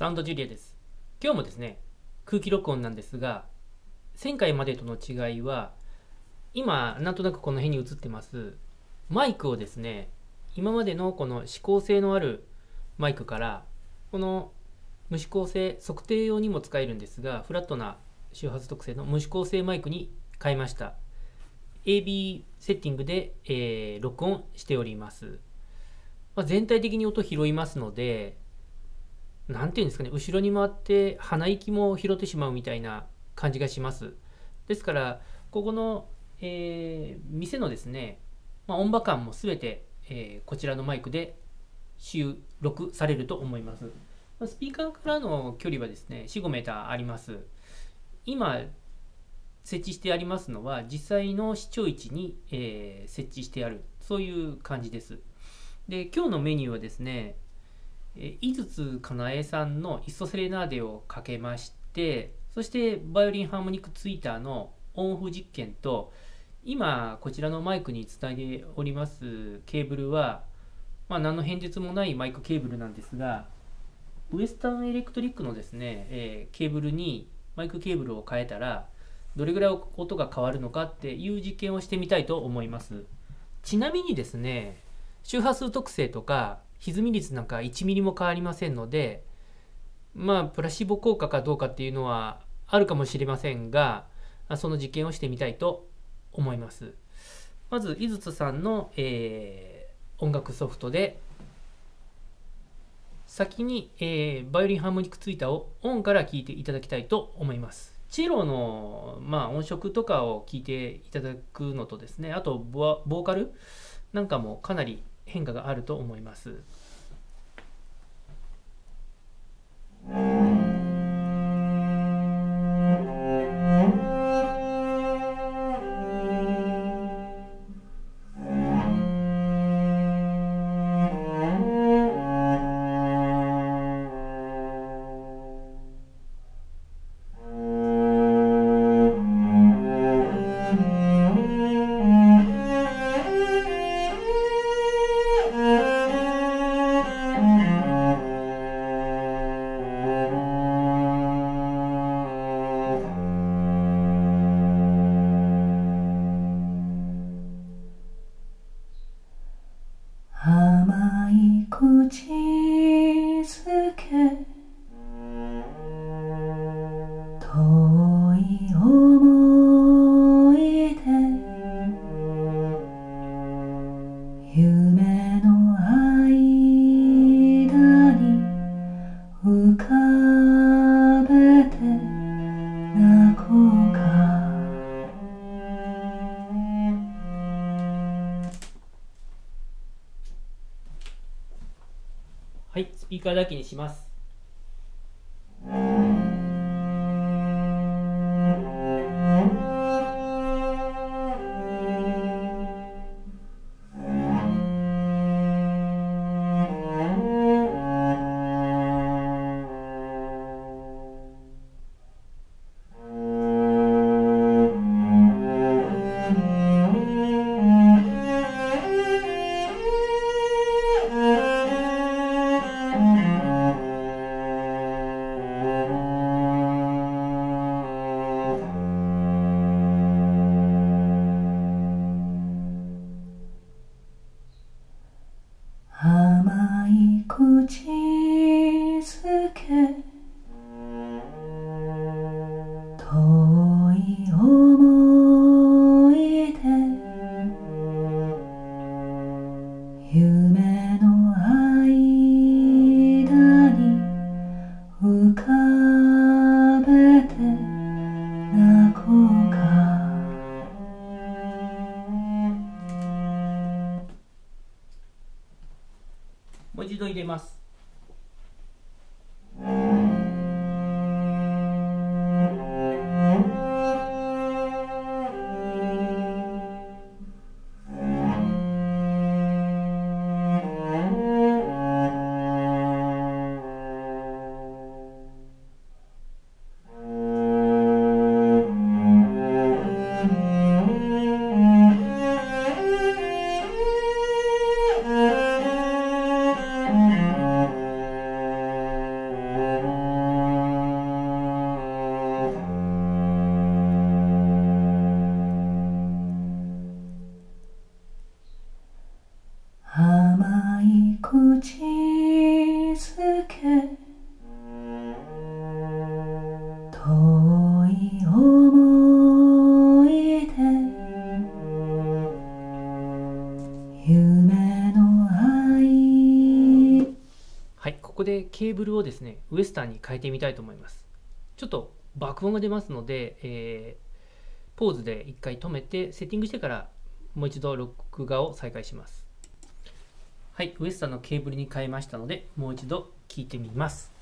サウンドジュリアです。今日もですね、空気録音なんですが、前回までとの違いは、今、なんとなくこの辺に映ってます、マイクをですね、今までのこの指向性のあるマイクから、この無指向性、測定用にも使えるんですが、フラットな周波数特性の無指向性マイクに変えました。AB セッティングで、えー録音しております。まあ、全体的に音拾いますので、なんていうんですかね、後ろに回って鼻息も拾ってしまうみたいな感じがします。ですから、ここの、えー店のですね、まあ、音場感もすべて、えーこちらのマイクで収録されると思います。スピーカーからの距離はですね、4、5メーターあります。今、設置してありますのは、実際の視聴位置に、えー設置してある、そういう感じです。で、今日のメニューはですね、井筒かなえさんの「イッソセレナーデ」をかけましてそしてバイオリンハーモニックツイーターのオンオフ実験と今こちらのマイクにつないでおりますケーブルは、まあ、何の変哲もないマイクケーブルなんですがウエスタンエレクトリックのですね、えーケーブルにマイクケーブルを変えたらどれぐらい音が変わるのかっていう実験をしてみたいと思います。ちなみにですね周波数特性とか歪み率なんか1ミリも変わりませんのでまあプラシボ効果かどうかっていうのはあるかもしれませんがその実験をしてみたいと思います。まず井筒さんの、えー音楽ソフトで先に、えーバイオリンハーモニックツイーターをオンから聞いていただきたいと思います。チェロの、まあ、音色とかを聞いていただくのとですねあとボーカルなんかもかなり変化があると思います。はい、スピーカーだけにします。もう一度入れます。はいここでケーブルをですね、ウエスタンに変えてみたいと思います。ちょっと爆音が出ますので、えーポーズで一回止めて、セッティングしてからもう一度録画を再開します。はい、ウエスタンのケーブルに変えましたので、もう一度聞いてみます。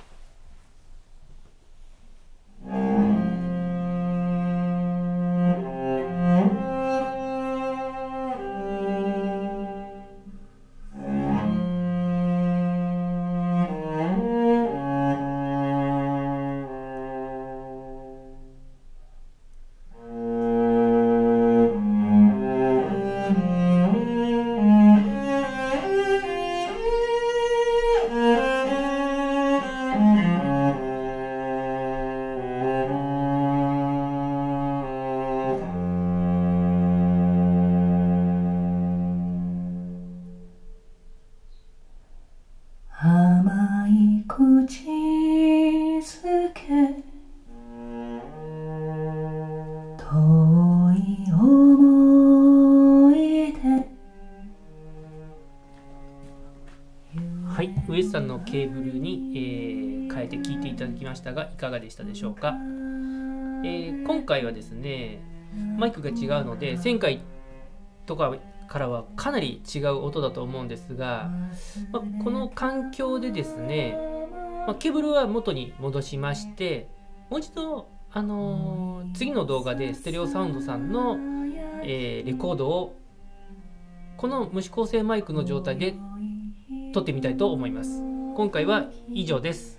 ケーブルに、えー変えて聞いていただきましたが、いかがでしたでしょうか？えー今回はですね、マイクが違うので、前回とかからはかなり違う音だと思うんですが、まこの環境でですね、まケーブルは元に戻しまして、もう一度、あのー次の動画でステレオサウンドさんの、えーレコードをこの無指向性マイクの状態で撮ってみたいと思います。今回は以上です。